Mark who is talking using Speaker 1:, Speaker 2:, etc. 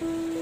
Speaker 1: 嗯。